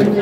Um,